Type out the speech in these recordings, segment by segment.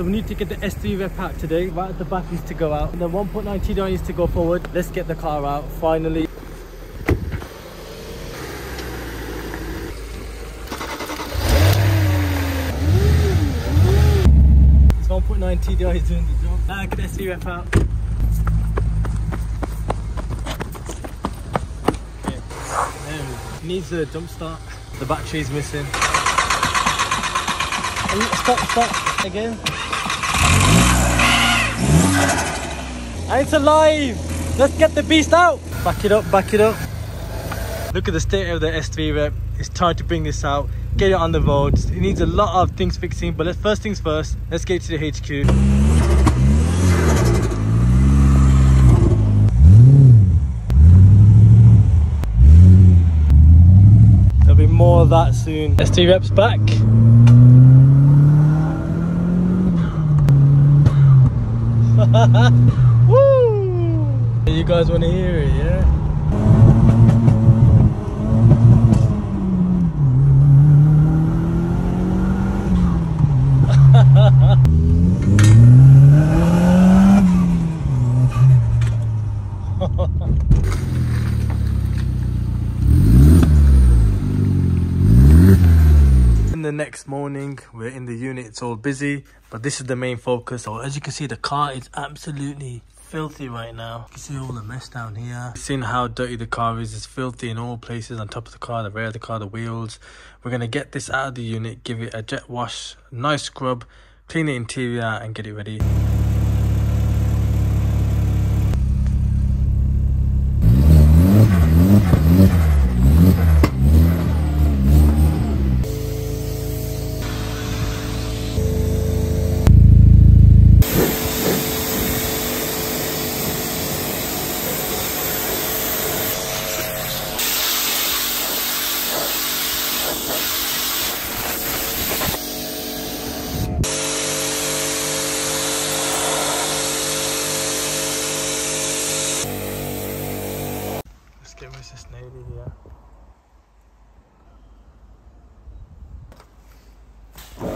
So we need to get the S3 rep out today. Right at the back needs to go out. And the 1.9 TDI needs to go forward. Let's get the car out finally. This 1.9 TDI is doing the job. Now get the S3 rep out. Needs a jump start. The battery's missing. Stop, stop, again. And it's alive! Let's get the beast out! Back it up, back it up. Look at the state of the S3 rep. It's time to bring this out, get it on the roads. It needs a lot of things fixing, but let's first things first, let's get to the HQ. There'll be more of that soon. S3 reps back. You guys want to hear it, yeah? In the next morning, we're in the unit, it's all busy, but this is the main focus. So as you can see, the car is absolutely filthy right now. You can see all the mess down here. Seeing how dirty the car is, it's filthy in all places, on top of the car, the rear of the car, the wheels. We're gonna get this out of the unit, give it a jet wash, nice scrub, clean the interior and get it ready.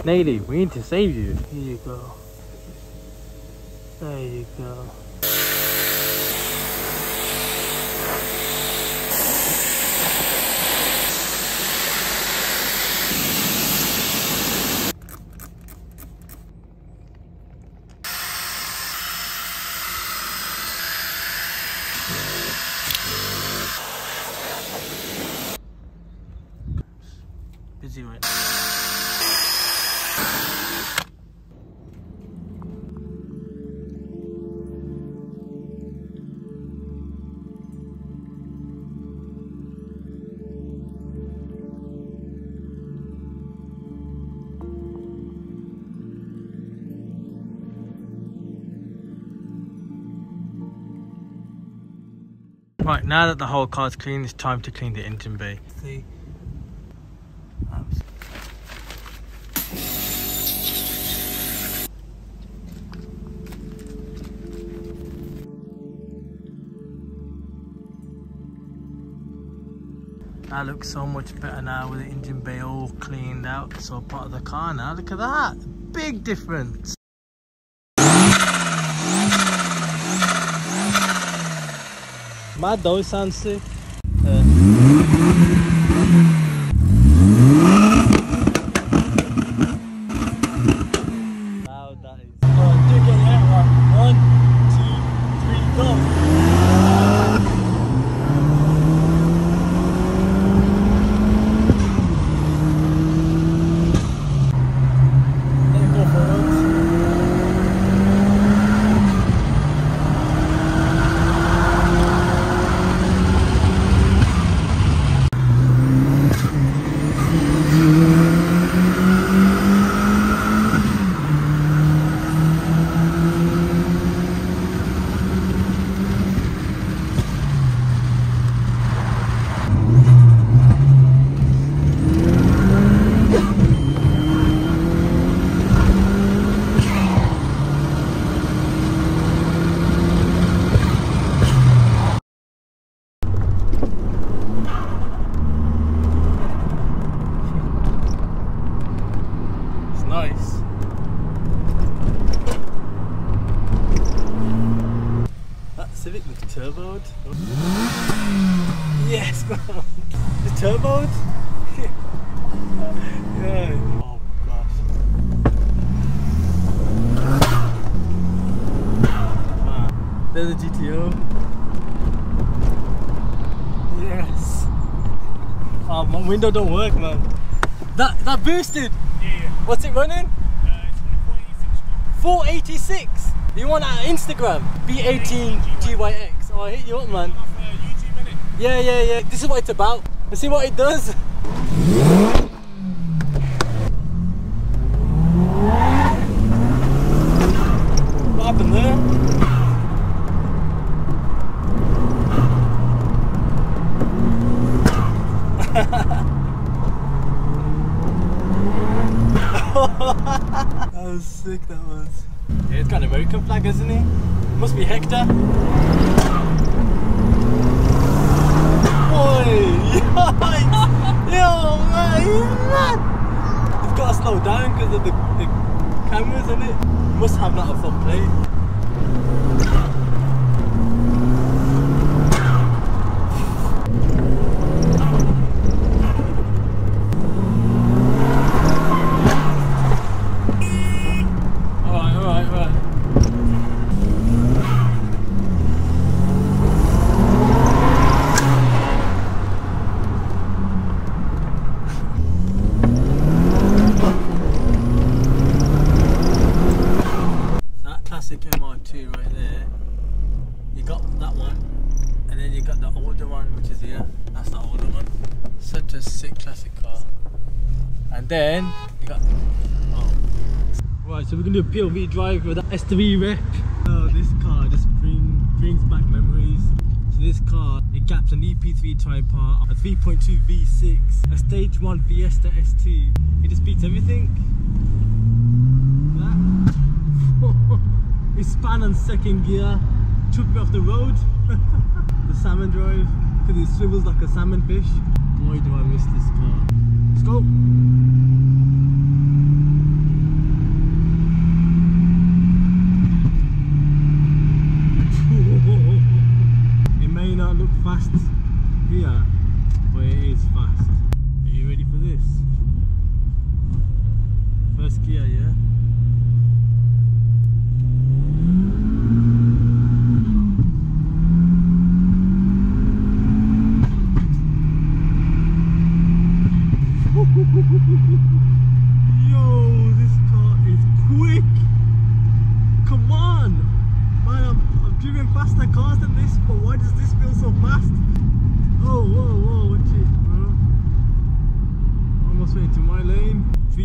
Nady, we need to save you. Here you go. There you go. Busy right. Right, now that the whole car's clean, it's time to clean the engine bay. See? That looks so much better now with the engine bay all cleaned out. So part of the car now. Look at that. Big difference. Mad though, it sounds sick. Uh, loud that is. Alright, do get it right. One, two, three, go. Let it go forwards. Civic looks turboed. Yes, on. It's turboed? yeah. Oh gosh. There's a GTO. Yes. Oh, my window don't work, man. That that boosted. Yeah, yeah. What's it running? Uh, it's on 486 486. You want our Instagram? B18GYX. Oh, I hit you up, man. off uh, YouTube. Yeah, yeah, yeah. This is what it's about. Let's see what it does. What happened there? that was sick, that was. Yeah, it's got an American flag, isn't it? Must be Hector. Boy! Yo, man! He's got to slow down because of the, the cameras in it. Must have that on play. Alright, alright, alright. That classic MR2 right there. You got that one, and then you got the older one, which is here. That's the older one. Such a sick classic car. And then you got. Oh. Right, so we're gonna do a POV drive with the S3 rep. Oh, this car just bring, brings back memories. So this car, it gaps an EP3 Type R, a 3.2 V6, a stage 1 Fiesta ST. It just beats everything. That. it span on second gear, took me off the road. the salmon drive, because it swivels like a salmon fish. Boy, do I miss this car. Let's go. it may not look fast here, but it is fast. Are you ready for this? First gear, yeah?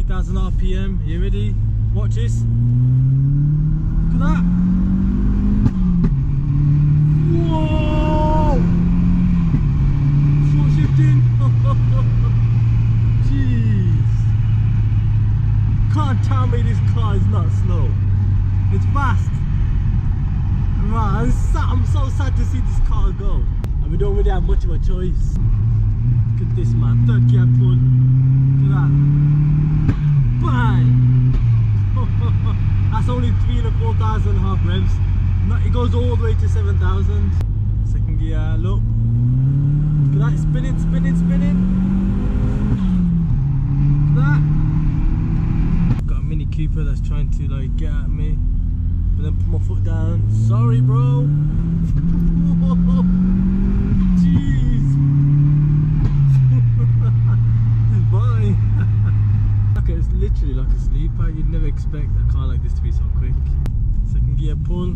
5,000 RPM. You ready? Watch this. Look at that. Whoa! Shifting. Jeez. Can't tell me this car is not slow. It's fast. Man, I'm, so, sad to see this car go. And we don't really have much of a choice. Look at this man, 30 at. Look at that. Bang! That's only three and a four thousand half revs. It goes all the way to 7,000. Second gear, look. Look at that, spinning, spinning, spinning. Look at that. Got a Mini Cooper that's trying to like get at me. But then put my foot down. Sorry, bro. Jeez. It's okay, it's literally like a sleeper. You'd never expect a car like this to be so quick. Second gear pull.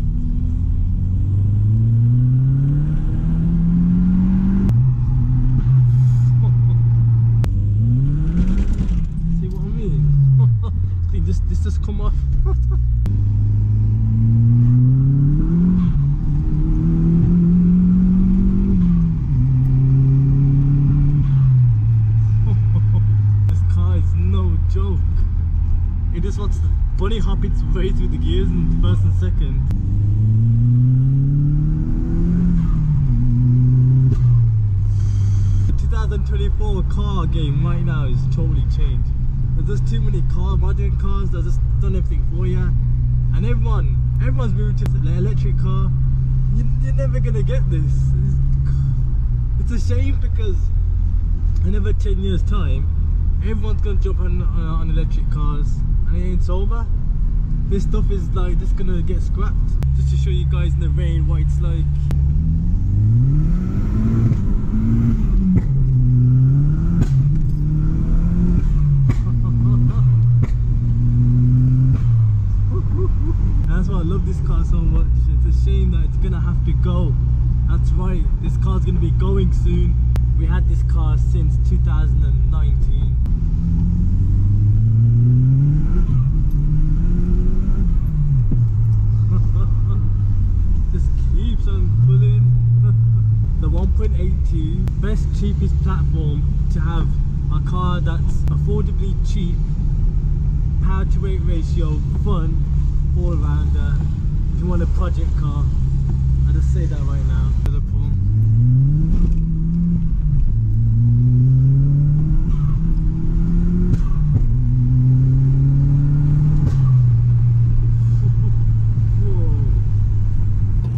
See what I mean? I think this this just come off. this car is no joke. It just wants to bunny hop its way through the gears in first and second. The 2024 car game right now is totally changed. There's just too many car modern cars that just done everything for you, and everyone, everyone's moving to the electric car. you, you're never gonna get this. It's, it's a shame because in another 10 years time, everyone's gonna jump on, uh, on electric cars and it ain't over. This stuff is like just gonna get scrapped. Just to show you guys in the rain what it's like. That's why I love this car so much. It's a shame that it's gonna have to go. That's right, this car's gonna be going soon. We had this car since 2019. Just keeps on pulling. the 1.8T best cheapest platform to have a car that's affordably cheap power to weight ratio, fun, all rounder. If you want a project car, I just say that right now. Liverpool.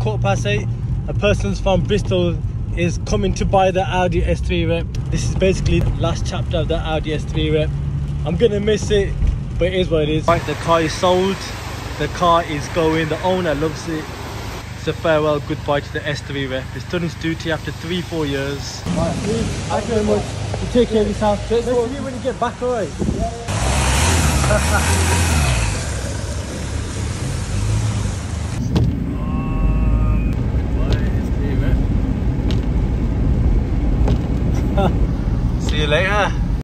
Quarter past eight. A person's from Bristol is coming to buy the Audi S3 rep. This is basically the last chapter of the Audi S3 rep. I'm gonna miss it, but it is what it is. Right, the car is sold. The car is going. The owner loves it. It's a farewell goodbye to the S3 rep. It's done its duty after three, four years. Right, thank you very much. You take care of yourself. Let's see you when you get back, alright? See you later.